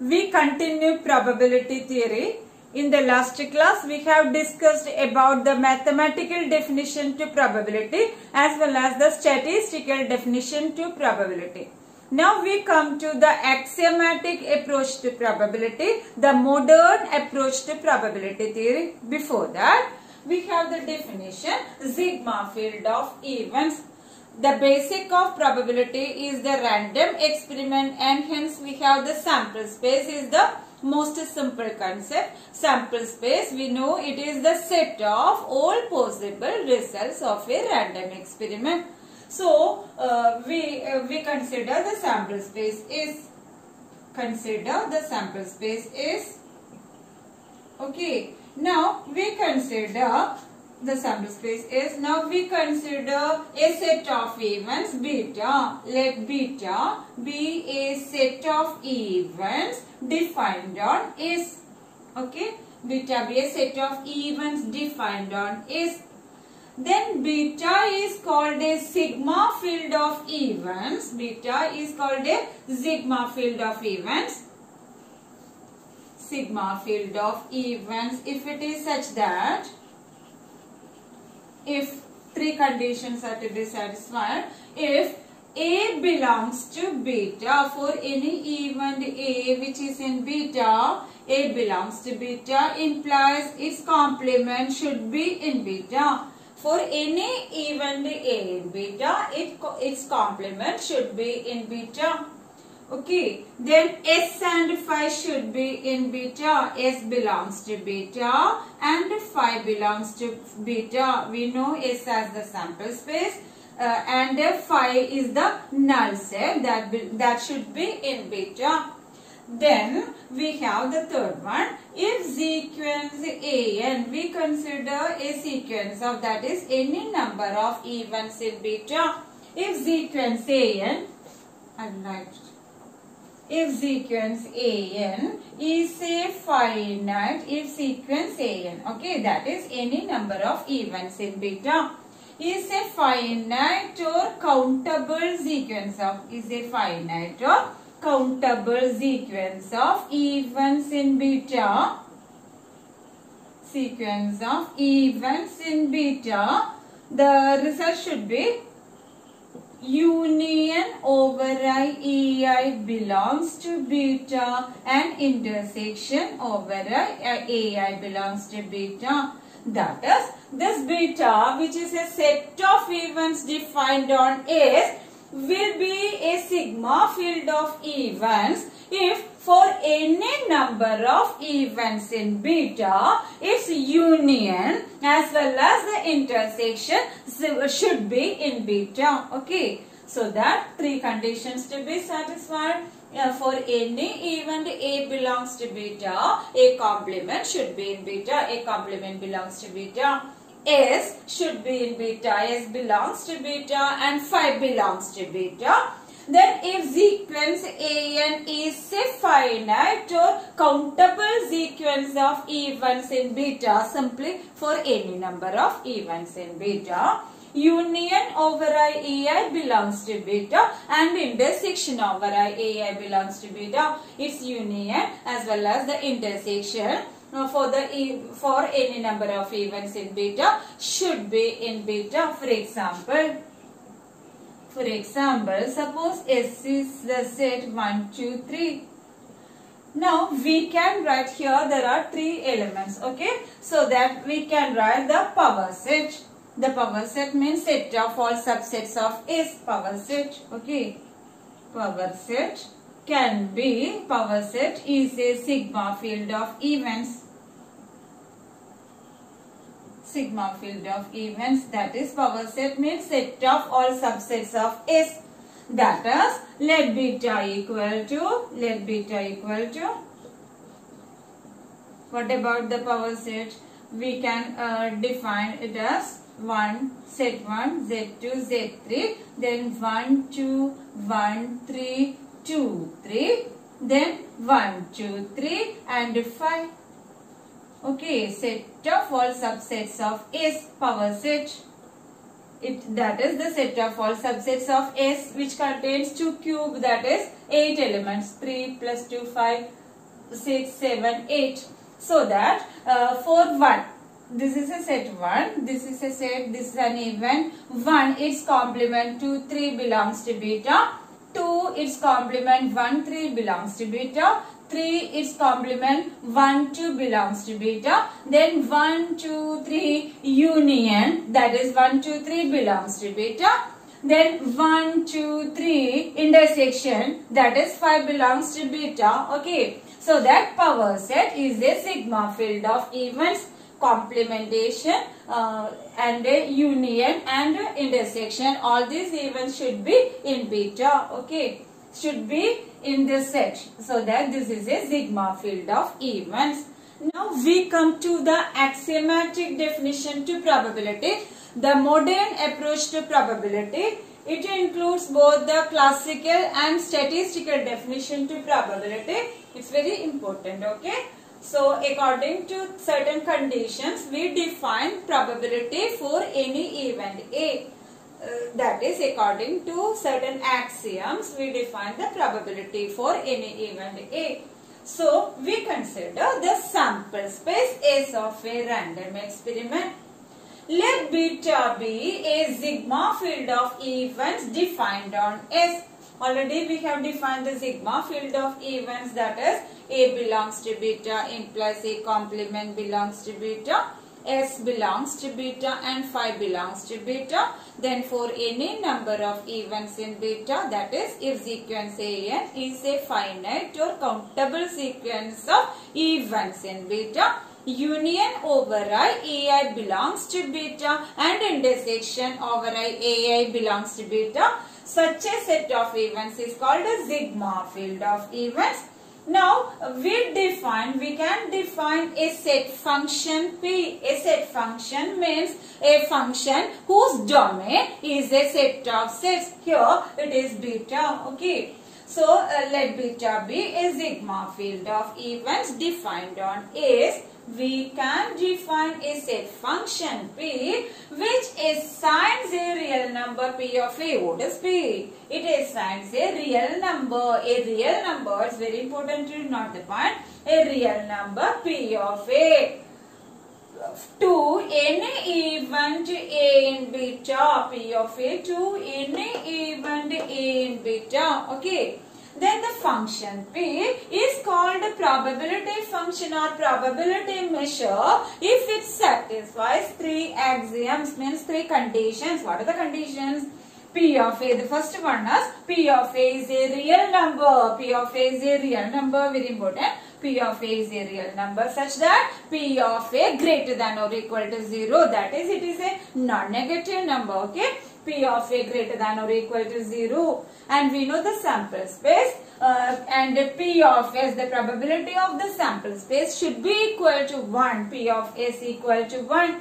we continue probability theory. In the last class, we have discussed about the mathematical definition to probability as well as the statistical definition to probability. Now we come to the axiomatic approach to probability, the modern approach to probability theory. Before that, we have the definition sigma field of events. The basic of probability is the random experiment and hence we have the sample space is the most simple concept. Sample space we know it is the set of all possible results of a random experiment. So uh, we uh, we consider the sample space is consider the sample space is okay. Now we consider the sample space is. Now we consider a set of events beta. Let beta be a set of events defined on is okay? Beta be a set of events defined on is then beta is called a sigma field of events. Beta is called a sigma field of events. Sigma field of events if it is such that if three conditions are to be satisfied if a belongs to beta for any event a which is in beta a belongs to beta implies its complement should be in beta. For any event a in beta it, its complement should be in beta Okay, then S and phi should be in beta. S belongs to beta and phi belongs to beta. We know S as the sample space uh, and phi is the null set that, be, that should be in beta. Then we have the third one. If sequence an, we consider a sequence of that is any number of events in beta. If sequence an, I like if sequence an is a finite if sequence an okay that is any number of events in beta. Is a finite or countable sequence of is a finite or countable sequence of events in beta? Sequence of events in beta the result should be union over i ei belongs to beta and intersection over uh, i ai belongs to beta. That is this beta which is a set of events defined on S will be a sigma field of events if for any number of events in beta its union as well as the intersection should be in beta okay? So that three conditions to be satisfied. Uh, for any event a belongs to beta a complement should be in beta a complement belongs to beta. S should be in beta, S belongs to beta and phi belongs to beta. Then if sequence AN is a finite or countable sequence of events in beta simply for any number of events in beta. Union over I AI belongs to beta and intersection over I AI belongs to beta. Its union as well as the intersection for the for any number of events in beta should be in beta for example for example suppose s is the set 1 2 3 now we can write here there are three elements okay? So that we can write the power set. The power set means set of all subsets of s power set okay? Power set can be power set is a sigma field of events sigma field of events that is power set means set of all subsets of S. That is let beta equal to let beta equal to what about the power set? We can uh, define it as 1 set 1 z2 z3 then 1 2 1 3 2 3 then 1 2 3 and phi okay set of all subsets of S power set it that is the set of all subsets of S which contains 2 cube that is 8 elements 3 plus 2 5 6, 7, 8. So that uh, for 1, this is a set 1, this is a set, this is an even. 1, its complement 2, 3 belongs to beta. 2, its complement 1, 3 belongs to beta. 3, its complement 1, 2 belongs to beta. Then 1, 2, 3 union, that is 1, 2, 3 belongs to beta. Then 1, 2, 3 intersection, that is phi belongs to beta. Okay. So that power set is a sigma field of events, complementation uh, and a union and intersection. All these events should be in beta. Okay. Should be in this set. So that this is a sigma field of events. Now we come to the axiomatic definition to probability. The modern approach to probability it includes both the classical and statistical definition to probability. It's very important, okay? So, according to certain conditions, we define probability for any event A. Uh, that is, according to certain axioms, we define the probability for any event A. So, we consider the sample space S of a random experiment let beta be a sigma field of events defined on S. Already we have defined the sigma field of events that is A belongs to beta implies A complement belongs to beta. S belongs to beta and phi belongs to beta. Then for any number of events in beta that is if sequence AN is a finite or countable sequence of events in beta union over I, AI belongs to beta and intersection over I, AI belongs to beta. Such a set of events is called a sigma field of events. Now, we define, we can define a set function P. A set function means a function whose domain is a set of sets. Here, it is beta, okay. So, uh, let beta be a sigma field of events defined on S we can define a set function p which assigns a real number p of a. What is p? It assigns a real number. A real number is very important to not the point. A real number p of a to any event a in beta p of a to any event a in beta. Okay. Then the function P is called a probability function or probability measure if it satisfies three axioms means three conditions. What are the conditions? P of A. The first one is P of A is a real number. P of A is a real number. Very important. P of A is a real number such that P of A greater than or equal to 0. That is it is a non-negative number. Okay. P of A greater than or equal to 0 and we know the sample space uh, and P of S the probability of the sample space should be equal to 1 P of S equal to 1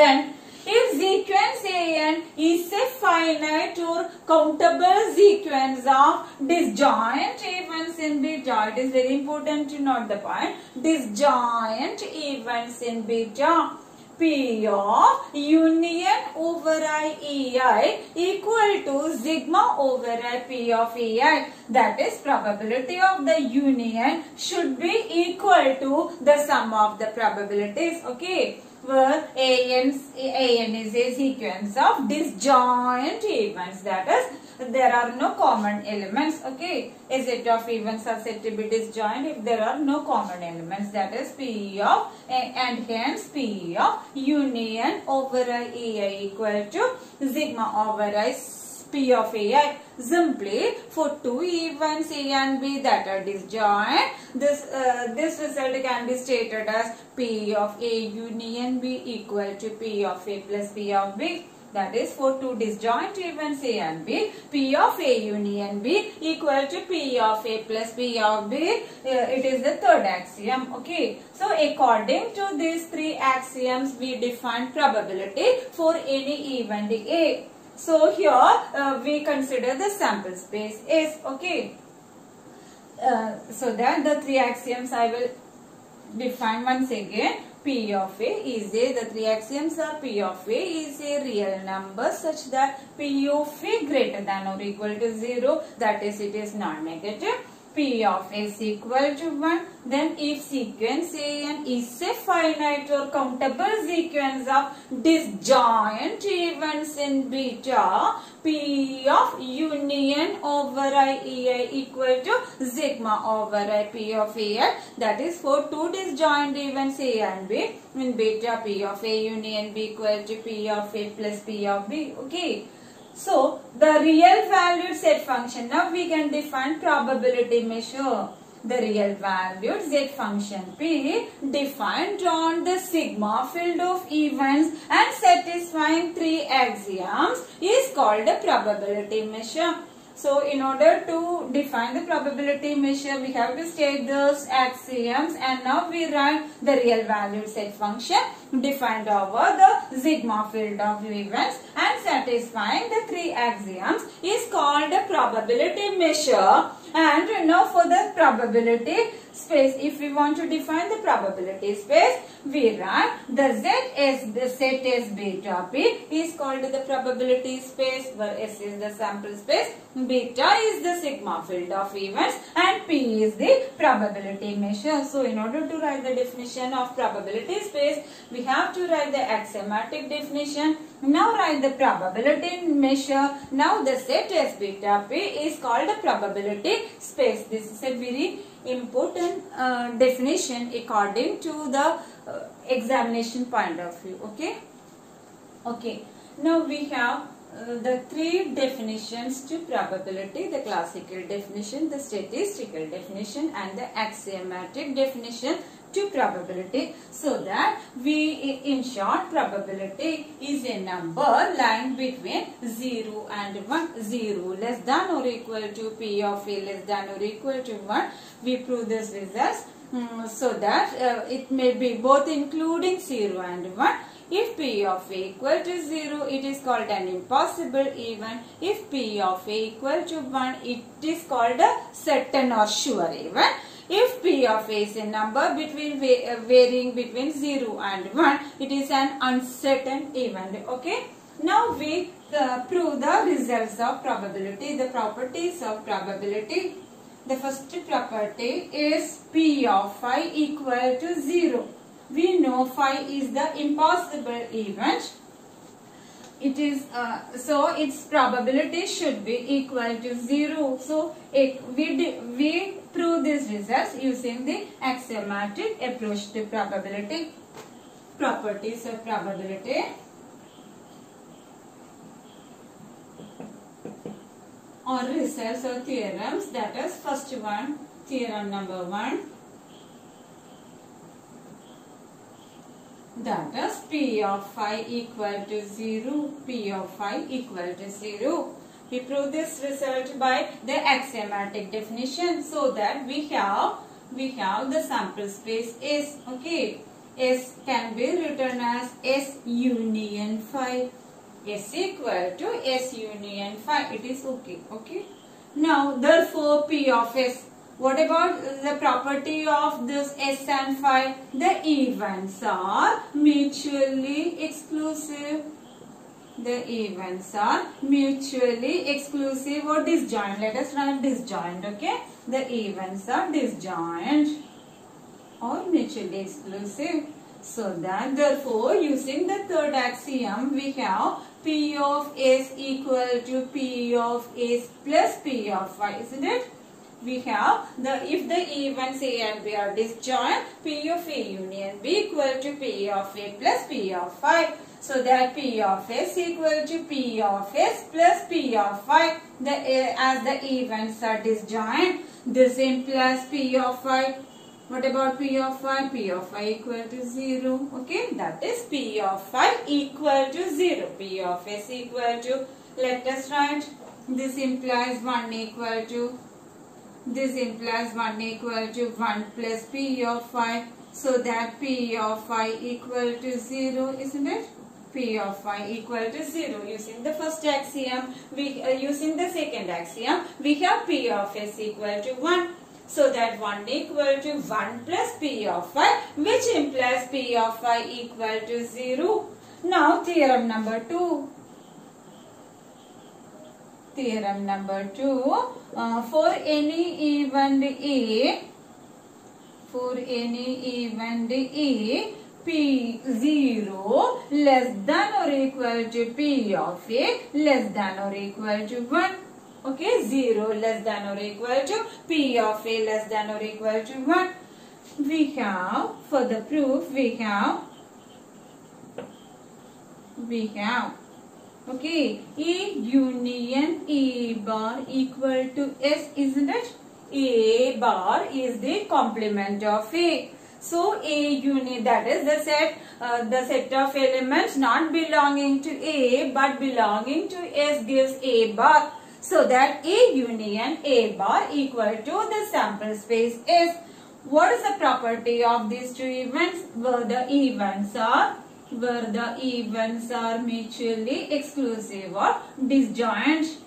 then if sequence AN is a finite or countable sequence of disjoint events in beta, it is very important to note the point, disjoint events in beta P of union over I EI equal to sigma over I P of EI. That is probability of the union should be equal to the sum of the probabilities. Okay where AN, AN is a sequence of disjoint events. That is, there are no common elements. Okay, a set of even said to be disjoint if there are no common elements. That is P of and hence P of union over AI equal to sigma over I P of AI. Simply for two events A and B that are disjoint, this uh, this result can be stated as P of A union B equal to P of A plus P of B. That is for two disjoint events A and B, P of A union B equal to P of A plus P of B. Uh, it is the third axiom. Okay. So according to these three axioms, we define probability for any event A. So here uh, we consider the sample space is okay. Uh, so then the three axioms I will define once again. P of A is a, the three axioms are P of A is a real number such that P of A greater than or equal to 0 that is it is non-negative. P of S equal to 1, then if sequence AN is a finite or countable sequence of disjoint events in beta, P of union over I equal to sigma over I P of AI. That is for two disjoint events A and B. In beta, P of A union B equal to P of A plus P of B. Okay. So, the real valued set function. Now we can define probability measure. The real valued set function p defined on the sigma field of events and satisfying three axioms is called a probability measure. So in order to define the probability measure, we have to state those axioms and now we write the real valued set function defined over the sigma field of events and satisfying the three axioms is called a probability measure and now for the probability space, if we want to define the probability space, we write the Z is the set S beta P is called the probability space where S is the sample space, beta is the sigma field of events and P is the probability measure. So in order to write the definition of probability space, we have to write the axiomatic definition. Now write the probability measure. Now the set S beta P is called the probability space. This is a very important uh, definition according to the uh, examination point of view. Okay. Okay. Now we have uh, the three definitions to probability, the classical definition, the statistical definition and the axiomatic definition to probability so that we in short probability is a number lying between 0 and 1 0 less than or equal to p of a less than or equal to 1 we prove this results um, so that uh, it may be both including 0 and 1 if P of A equal to 0, it is called an impossible even. If P of A equal to 1, it is called a certain or sure event. If P of A is a number between uh, varying between 0 and 1, it is an uncertain event. Okay. Now we uh, prove the results of probability, the properties of probability. The first property is P of phi equal to 0 we know phi is the impossible event. It is uh, so its probability should be equal to zero. So it, we we prove these results using the axiomatic approach to probability. Properties of probability. Or results or theorems. That is first one theorem number one that is P of phi equal to 0, P of phi equal to 0. We prove this result by the axiomatic definition so that we have we have the sample space S. Okay, S can be written as S union phi. S equal to S union phi. It is okay. Okay. Now, therefore, P of S what about the property of this S and phi? The events are mutually exclusive. The events are mutually exclusive or disjoint. Let us write disjoint, okay? The events are disjoint or mutually exclusive. So that therefore using the third axiom we have P of S equal to P of S plus P of phi, isn't it? We have the if the events A and B are disjoint, P of A union B equal to P of A plus P of phi. So that P of S equal to P of S plus P of phi. The as the events are disjoint, this implies P of phi. What about P of phi? P of phi equal to 0. Okay, that is P of phi equal to 0. P of S equal to, let us write, this implies 1 equal to this implies 1 equal to 1 plus P of phi. So that P of phi equal to 0, isn't it? P of phi equal to 0. Using the first axiom, we uh, using the second axiom, we have P of s equal to 1. So that 1 equal to 1 plus P of phi, which implies P of phi equal to 0. Now theorem number 2. Theorem number 2 uh, for any event A for any event A P0 less than or equal to P of A less than or equal to 1 okay 0 less than or equal to P of A less than or equal to 1 we have for the proof we have we have okay A union A bar equal to S isn't it? A bar is the complement of A. So A union that is the set uh, the set of elements not belonging to A but belonging to S gives A bar. So that A union A bar equal to the sample space S. What is the property of these two events? Where the events are where the events are mutually exclusive or disjoint.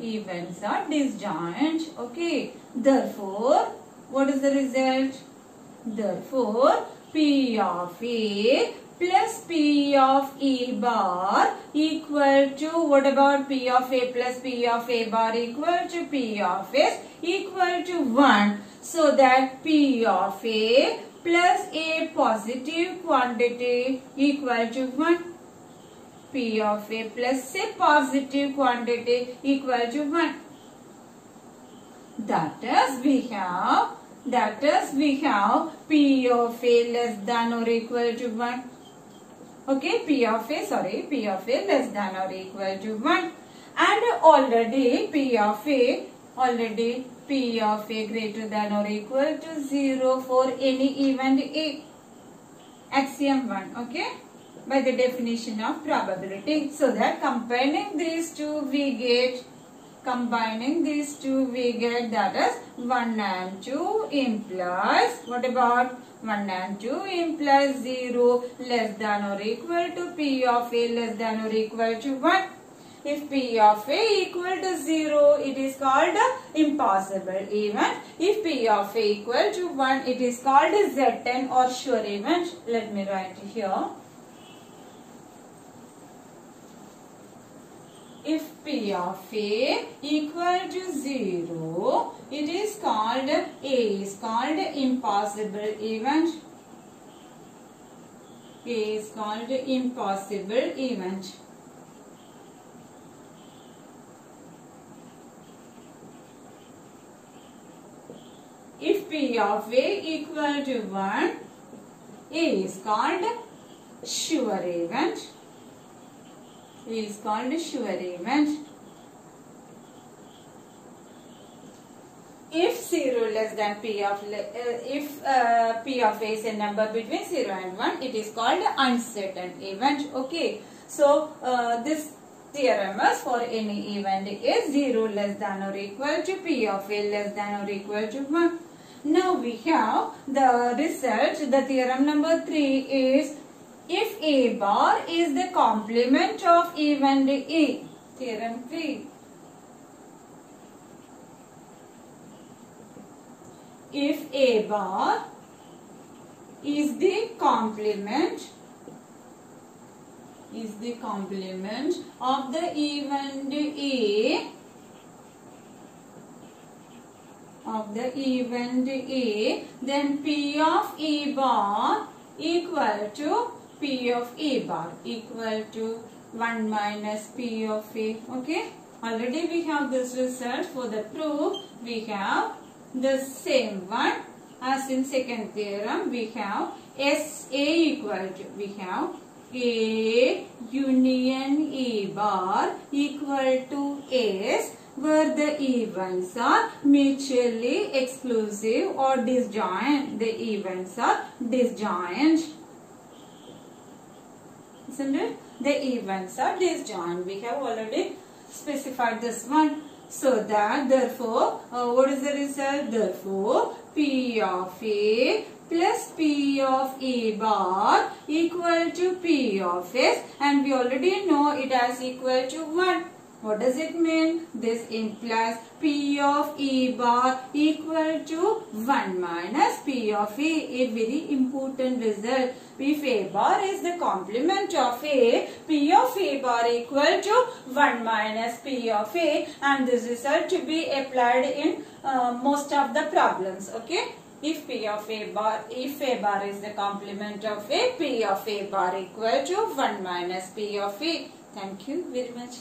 Events are disjoint. Okay. Therefore what is the result? Therefore p of a plus p of a bar equal to what about p of a plus p of a bar equal to p of s equal to 1 so that p of a plus a positive quantity equal to 1. P of a plus a positive quantity equal to 1. That is we have, that is we have P of a less than or equal to 1. Okay, P of a, sorry, P of a less than or equal to 1. And already P of a, already P of A greater than or equal to 0 for any event A. Axiom 1, okay? By the definition of probability. So that combining these two we get, combining these two we get that is 1 and 2 implies, what about 1 and 2 implies 0 less than or equal to P of A less than or equal to 1. If P of A equal to 0, it is called impossible event. If P of A equal to 1, it is called certain or sure event. Let me write here. If P of A equal to 0, it is called A is called impossible event. A is called impossible event. If P of A equal to 1, A is called sure event. A is called sure event. If 0 less than P of, uh, if uh, P of A is a number between 0 and 1, it is called uncertain event. Okay. So, uh, this theorem is for any event is 0 less than or equal to P of A less than or equal to 1. Now we have the result, the theorem number 3 is if A bar is the complement of event A. Theorem 3. If A bar is the complement is the complement of the event A of the event A, then P of A bar equal to P of A bar equal to 1 minus P of A. Okay. Already we have this result for the proof. We have the same one as in second theorem. We have SA equal to, we have A union A bar equal to S where the events are mutually exclusive or disjoint. The events are disjoint. Isn't it? The events are disjoint. We have already specified this one. So that therefore, uh, what is the result? Therefore, P of A plus P of A bar equal to P of S and we already know it as equal to 1. What does it mean? This implies P of A bar equal to 1 minus P of A. A very important result. If A bar is the complement of A, P of A bar equal to 1 minus P of A and this result to be applied in uh, most of the problems. Okay. If P of A bar, if A bar is the complement of A, P of A bar equal to 1 minus P of A. Thank you very much.